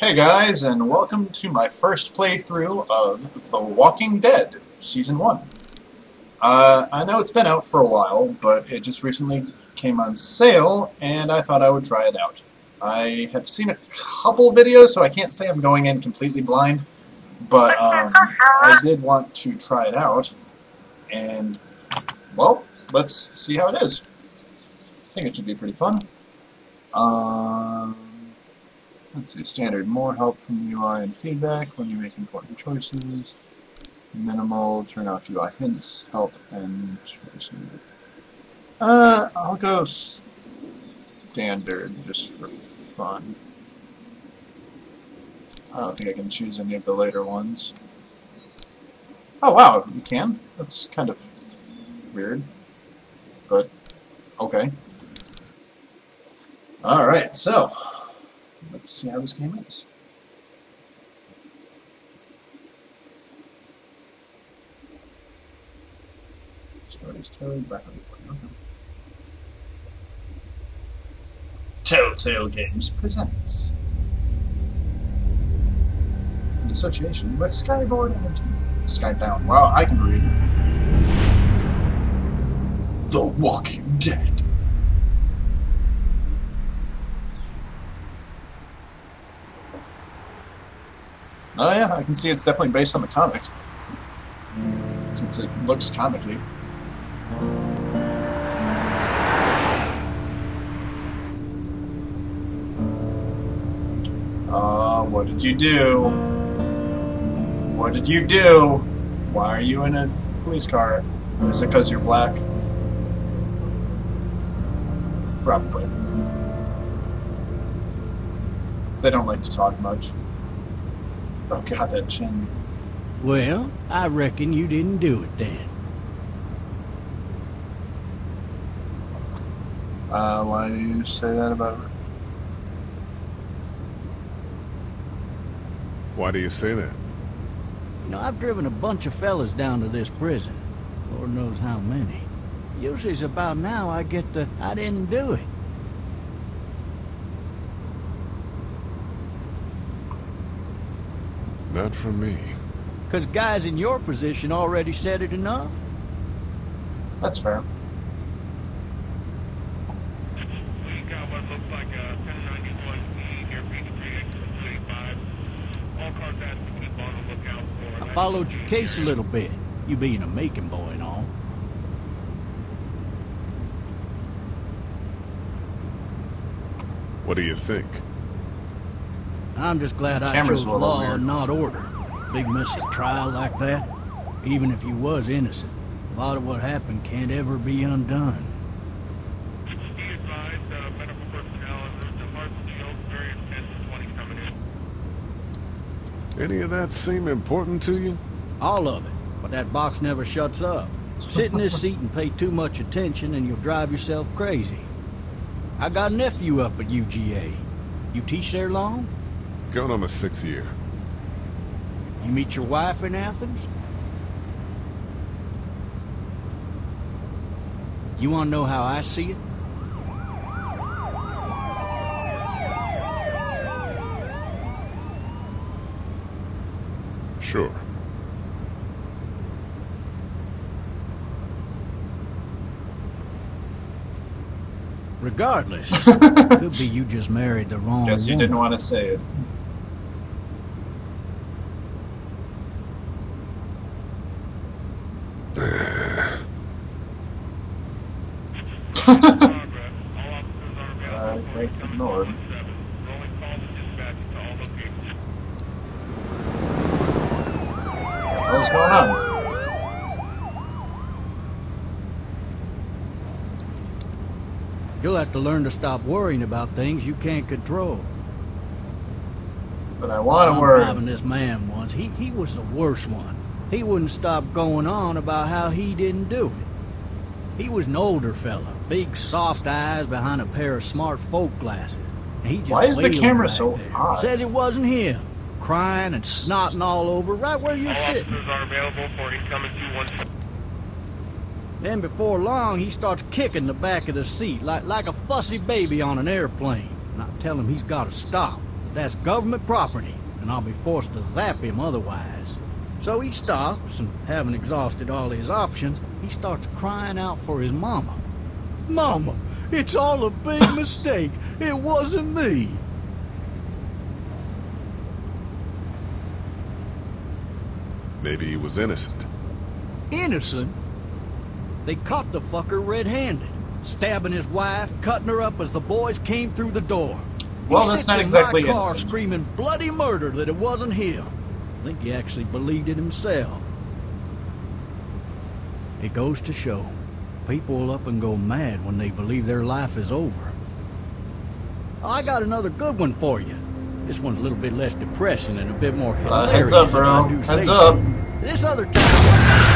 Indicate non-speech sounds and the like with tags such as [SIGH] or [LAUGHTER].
Hey guys, and welcome to my first playthrough of The Walking Dead Season 1. Uh, I know it's been out for a while, but it just recently came on sale, and I thought I would try it out. I have seen a couple videos, so I can't say I'm going in completely blind, but um, [LAUGHS] I did want to try it out, and, well, let's see how it is. I think it should be pretty fun. Um... Let's see, standard, more help from UI and feedback when you make important choices. Minimal, turn off UI hints, help, and. Uh, I'll go standard just for fun. I don't think I can choose any of the later ones. Oh wow, you can? That's kind of weird. But, okay. Alright, so, let's see how this game is. Telltale Games presents in association with Skyboard Entertainment. Skybound. Well, I can read. The Walking Dead. Oh yeah, I can see it's definitely based on the comic. Since it looks comic-y. Uh, what did you do? What did you do? Why are you in a police car? Is it because you're black? Probably. They don't like to talk much. Oh god, that chin. Well, I reckon you didn't do it then. Uh, why do you say that about it? Why do you say that? You know, I've driven a bunch of fellas down to this prison. Lord knows how many. Usually it's about now I get the, I didn't do it. Not from me. Because guys in your position already said it enough. That's fair. We got what looks like a 1091E here, P3X285. All cars asked to keep on the lookout for... I followed your case a little bit, you being a Macon boy and all. What do you think? I'm just glad I Camera's chose law weird. and not order. Big mess of trial like that, even if you was innocent, a lot of what happened can't ever be undone. Be advised, medical personnel en route to Hartsfield, very intense 20 coming in. Any of that seem important to you? All of it, but that box never shuts up. Sit in this seat and pay too much attention and you'll drive yourself crazy. I got a nephew up at UGA. You teach there long? Going on my sixth year. You meet your wife in Athens? You want to know how I see it? Sure. Regardless, [LAUGHS] could be you just married the wrong Guess you woman. didn't want to say it. Progress. All officers are available Uh, for case incoming ignored. 117. Rolling calls and dispatches to all locations. What the hell's going on? You'll have to learn to stop worrying about things you can't control. But I want to worry. driving this man once. He he was the worst one. He wouldn't stop going on about how he didn't do it. He was an older fella, big soft eyes behind a pair of smart folk glasses. And he just Why is the wailed camera back so there. odd? Says it wasn't him, crying and snotting all over right where you're All sitting. officers are available for incoming 217. Then before long, he starts kicking the back of the seat like like a fussy baby on an airplane. And I tell him he's got to stop. that's government property, and I'll be forced to zap him otherwise. So he stops, and having exhausted all his options, he starts crying out for his mama. Mama, it's all a big mistake. It wasn't me. Maybe he was innocent. Innocent? They caught the fucker red-handed, stabbing his wife, cutting her up as the boys came through the door. Well, He that's sits not in exactly my car innocent. screaming bloody murder that it wasn't him. I think he actually believed it himself. It goes to show, people will up and go mad when they believe their life is over. I got another good one for you. This one's a little bit less depressing and a bit more Uh, hilarious. heads up, bro. Heads up. This other town.